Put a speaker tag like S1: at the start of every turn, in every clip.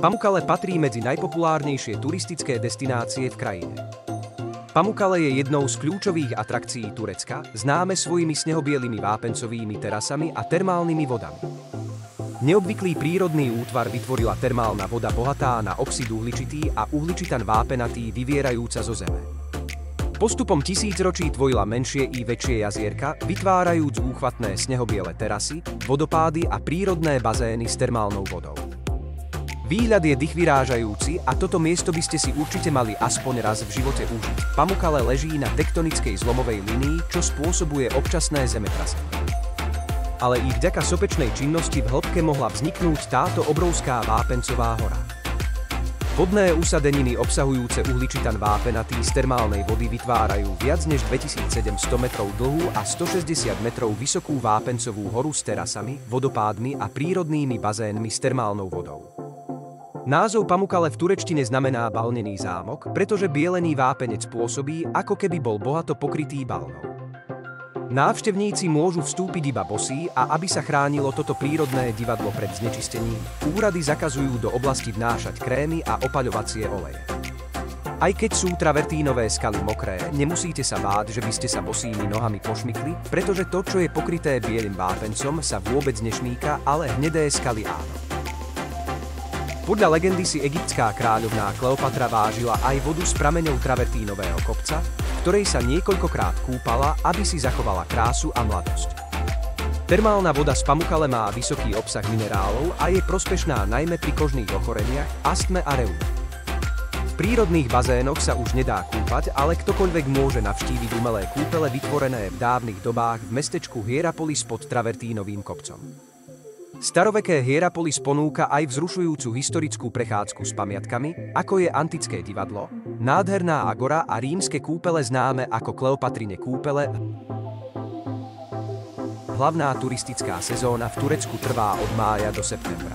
S1: Pamukkale patrí medzi najpopulárnejšie turistické destinácie v krajine. Pamukkale je jednou z kľúčových atrakcií Turecka, známe svojimi snehobielými vápencovými terasami a termálnymi vodami. Neobvyklý prírodný útvar vytvorila termálna voda bohatá na oxid uhličitý a uhličitan vápenatý vyvierajúca zo zeme. Postupom tisícročí tvojila menšie i väčšie jazierka, vytvárajúc úchvatné snehobiele terasy, vodopády a prírodné bazény s termálnou vodou. Výhľad je dých vyrážajúci a toto miesto by ste si určite mali aspoň raz v živote užiť. Pamukale leží na tektonickej zlomovej linii, čo spôsobuje občasné zemetrasenie. Ale i vďaka sopečnej činnosti v hĺbke mohla vzniknúť táto obrovská vápencová hora. Vodné usadeniny obsahujúce uhličitan vápenatý z termálnej vody vytvárajú viac než 2700 metrov dlhú a 160 metrov vysokú vápencovú horu s terasami, vodopádmi a prírodnými bazénmi s termálnou vodou. Názov Pamukale v turečtine znamená balnený zámok, pretože bielený vápenec pôsobí, ako keby bol bohato pokrytý balnou. Návštevníci môžu vstúpiť iba bosí a aby sa chránilo toto prírodné divadlo pred znečistením, úrady zakazujú do oblasti vnášať krémy a opaľovacie oleje. Aj keď sú travertínové skaly mokré, nemusíte sa báť, že by ste sa bosými nohami pošmykli, pretože to, čo je pokryté bielým vápencom, sa vôbec nešmíka, ale hnedé skaly áno. Podľa legendy si egyptská kráľovná Kleopatra vážila aj vodu z prameňov travertínového kopca, v ktorej sa niekoľkokrát kúpala, aby si zachovala krásu a mladosť. Termálna voda z Pamukale má vysoký obsah minerálov a je prospešná najmä pri kožných ochoreniach, astme a reume. V prírodných bazénoch sa už nedá kúpať, ale ktokoľvek môže navštíviť umelé kúpele vytvorené v dávnych dobách v mestečku Hierapolis pod Travertínovým kopcom. Staroveké Hierapolis ponúka aj vzrušujúcu historickú prechádzku s pamiatkami, ako je antické divadlo, nádherná agora a rímske kúpele známe ako Kleopatrine kúpele. Hlavná turistická sezóna v Turecku trvá od mája do septembra.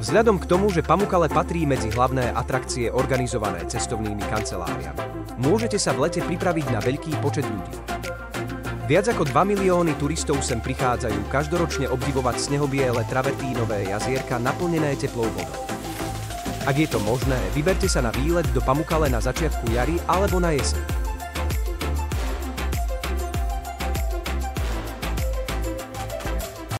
S1: Vzhľadom k tomu, že Pamukale patrí medzi hlavné atrakcie organizované cestovnými kanceláriami, môžete sa v lete pripraviť na veľký počet ľudí. Viac ako 2 milióny turistov sem prichádzajú každoročne obdivovať snehobiele travertínové jazierka naplnené teplou vodou. Ak je to možné, vyberte sa na výlet do Pamukale na začiatku jary alebo na jeseň.